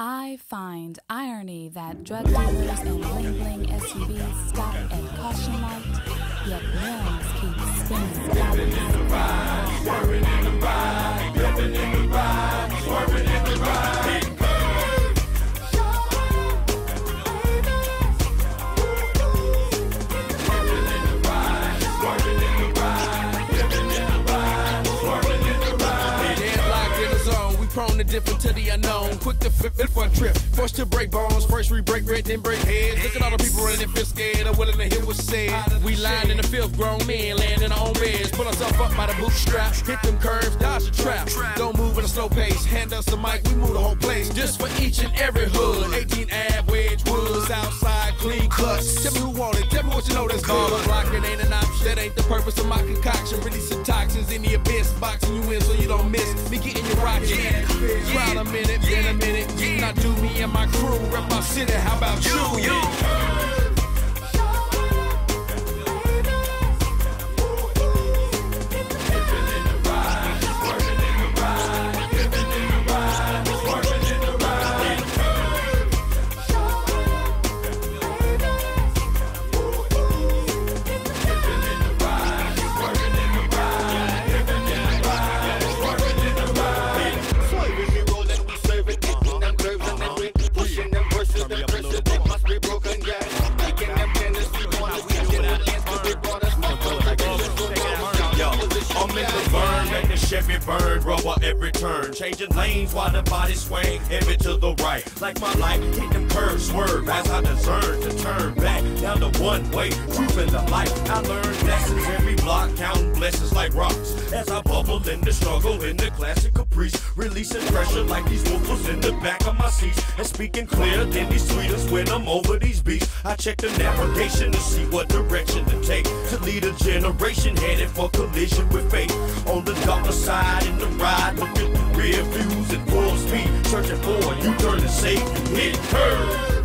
I find irony that drug dealers and bling bling SUVs stop at caution light, yet millions keep spinning. Prone to dip into the unknown. Quick to flip it for a trip. Forced to break bones. First we break bread, then break heads. Look at all the people running and feel scared or willing to hear what's said. We lying in the fifth, grown men laying in our own beds. Pull ourselves up by the bootstraps, Hit them curves, dodge the trap. Don't move at a slow pace. Hand us the mic, we move the whole place. Just for each and every hood. What you know that's. Block it ain't an option. That ain't the purpose of my concoction. Releasing toxins in the abyss. Boxing you in so you don't miss. Me getting your rocket. Crowd a minute, been a minute. Now do me and my crew, rep my city. How about you? you? Chevy burn, rubber every turn. Changing lanes while the body swing heavy to the right. Like my life, hit them curves, swerve as I discern to turn the one way. In the light, I learned lessons every block, counting blessings like rocks. As I bubble in the struggle in the classic caprice, releasing pressure like these woofers in the back of my seats. And speaking clear than these tweeters when I'm over these beats. I check the navigation to see what direction to take to lead a generation headed for collision with fate. On the darker side in the ride, look at the rear views at full speed, searching for a U-turn to save you hit her.